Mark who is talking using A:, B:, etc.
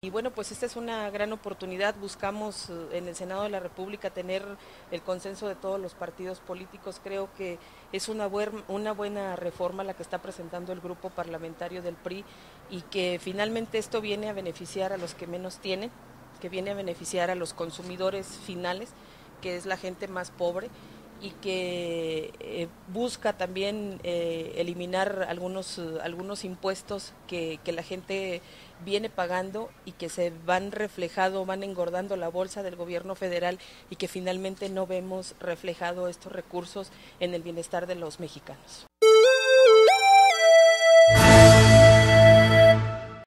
A: Y bueno, pues esta es una gran oportunidad. Buscamos eh, en el Senado de la República tener el consenso de todos los partidos políticos. Creo que es una, una buena reforma la que está presentando el grupo parlamentario del PRI y que finalmente esto viene a beneficiar a los que menos tienen, que viene a beneficiar a los consumidores finales, que es la gente más pobre y que eh, busca también eh, eliminar algunos, algunos impuestos que, que, la gente viene pagando y que se van reflejado, van engordando la bolsa del gobierno federal y que finalmente no vemos reflejado estos recursos en el bienestar de los mexicanos.